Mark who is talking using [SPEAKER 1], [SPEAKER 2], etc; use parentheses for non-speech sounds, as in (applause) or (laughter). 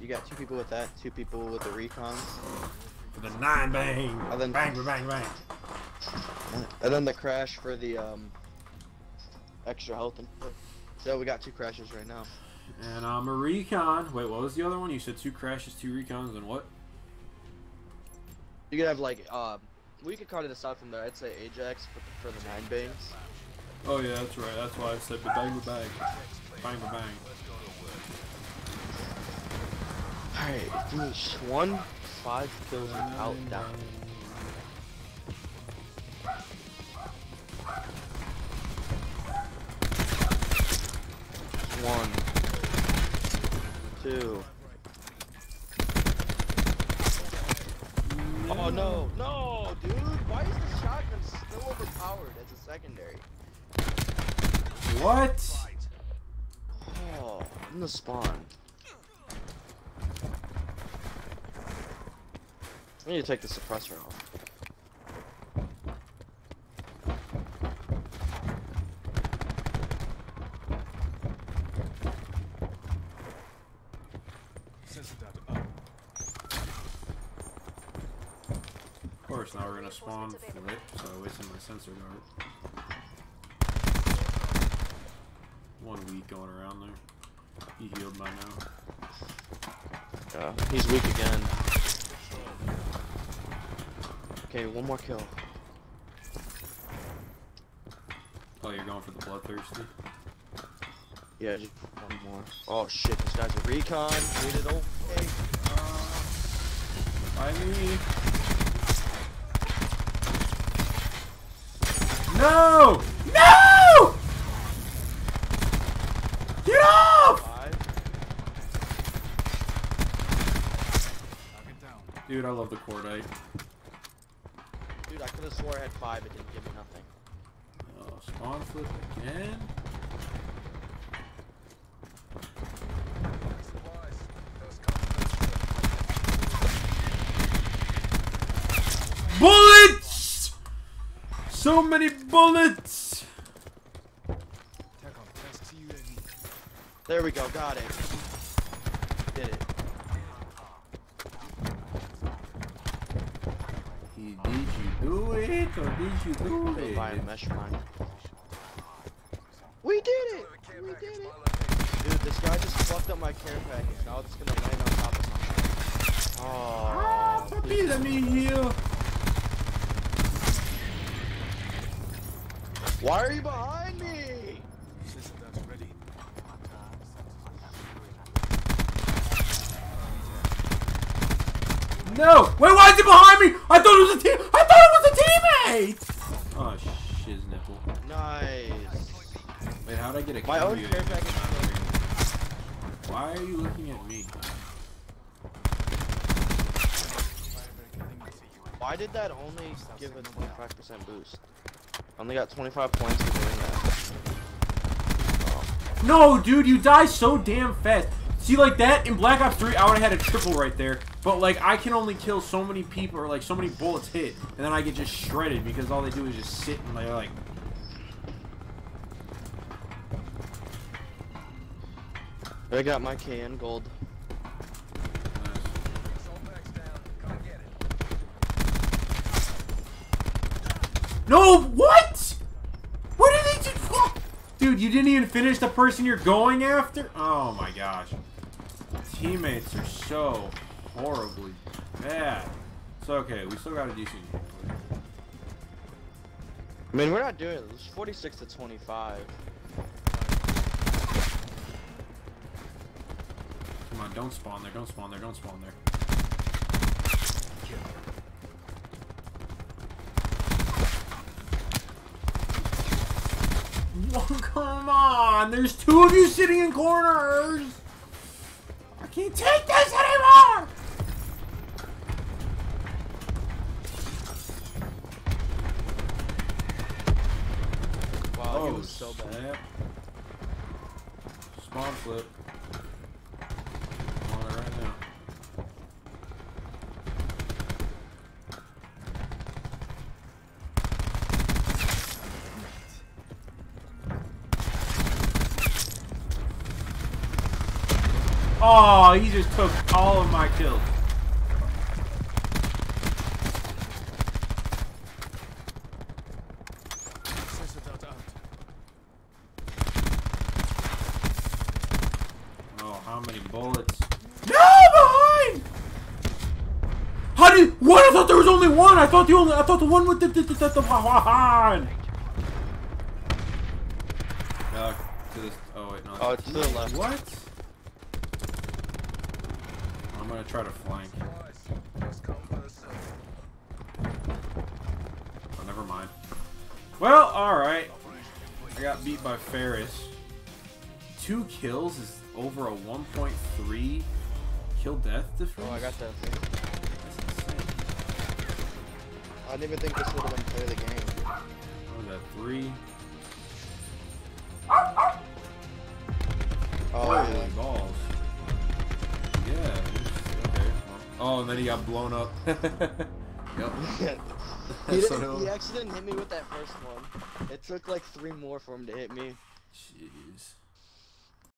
[SPEAKER 1] You got two people with that, two people with the recons,
[SPEAKER 2] For the nine bang.
[SPEAKER 1] And then-
[SPEAKER 2] bang, bang, bang.
[SPEAKER 1] and then the crash for the um extra health and. So we got two crashes right now.
[SPEAKER 2] And I'm a recon. Wait, what was the other one? You said two crashes, two recons, and what?
[SPEAKER 1] You could have like um, we could call it aside from there. I'd say Ajax for the, for the nine bangs.
[SPEAKER 2] Oh yeah, that's right. That's why I said the bang, bang, bang, bang.
[SPEAKER 1] Alright, finish one, five kills out down. One, two. Oh no, no, dude! Why is the shotgun still overpowered as a secondary?
[SPEAKER 2] What?
[SPEAKER 1] Oh, in the spawn. I need to take the suppressor off.
[SPEAKER 2] Of course, now we're gonna spawn for it, so I wasted my sensor dart. One weak going around there. He healed by now.
[SPEAKER 1] Yeah, he's weak again. Okay, one more kill.
[SPEAKER 2] Oh, you're going for the bloodthirsty?
[SPEAKER 1] Yeah, just one more. Oh shit, this guy's a recon. Did it okay.
[SPEAKER 2] Uh, By me. No! No! Get off! Dude, I love the cordite.
[SPEAKER 1] Could have swore I had five. It didn't give me nothing.
[SPEAKER 2] Oh, spawn flip again? Bullets! So many bullets!
[SPEAKER 1] There we go. Got it. Did it.
[SPEAKER 2] Did you do it or did you do
[SPEAKER 1] Okay, buy a
[SPEAKER 2] it?
[SPEAKER 1] mesh mine. We did it! We did it! Dude, this guy just fucked up my care package. Now it's gonna land on top of something.
[SPEAKER 2] Ah,
[SPEAKER 1] Oh.
[SPEAKER 2] papi, let me heal.
[SPEAKER 1] Why are you behind me?
[SPEAKER 2] No! Wait, why is he behind me? I thought it was a team. I thought it was a teammate. Oh shiz nipple.
[SPEAKER 1] Nice.
[SPEAKER 2] Wait, how'd I get a
[SPEAKER 1] My own
[SPEAKER 2] you?
[SPEAKER 1] care package.
[SPEAKER 2] Why are you looking at me?
[SPEAKER 1] Why did that only give a 25% boost? Only got 25 points for doing that.
[SPEAKER 2] No, dude, you die so damn fast. See, like that in Black Ops 3, I would have had a triple right there. But like, I can only kill so many people, or like so many bullets hit, and then I get just shredded because all they do is just sit and they're like.
[SPEAKER 1] I got my KN gold.
[SPEAKER 2] No, what? What did they do? Dude, you didn't even finish the person you're going after? Oh my gosh. Teammates are so horribly bad. It's okay, we still got a decent
[SPEAKER 1] I mean, we're not doing it. It's 46 to 25.
[SPEAKER 2] Come on, don't spawn there, don't spawn there, don't spawn there. Oh, (laughs) come on, there's two of you sitting in corners. I can't take this anymore.
[SPEAKER 1] Wow, he
[SPEAKER 2] Oh,
[SPEAKER 1] was so bad.
[SPEAKER 2] snap. Spawn flip. I'm on it right now. Oh, he just took all of my kills. Oh, how many bullets? No, behind! How did? What? I thought there was only one. I thought the only. I thought the one with the the the, the, the behind. Uh, to this. Oh wait, no.
[SPEAKER 1] Oh, it's to the left.
[SPEAKER 2] What? I'm gonna try to flank. Oh, never mind. Well, alright. I got beat by Ferris. Two kills is over a 1.3 kill death difference?
[SPEAKER 1] Oh, I got that.
[SPEAKER 2] That's insane.
[SPEAKER 1] I didn't even think this would have been play of the game.
[SPEAKER 2] What was that, three?
[SPEAKER 1] Oh,
[SPEAKER 2] Holy oh, and then he got blown up. (laughs) yep. (laughs)
[SPEAKER 1] he,
[SPEAKER 2] So (laughs)
[SPEAKER 1] he actually didn't hit me with that first one. It took like three more for him to hit me.
[SPEAKER 2] Jeez.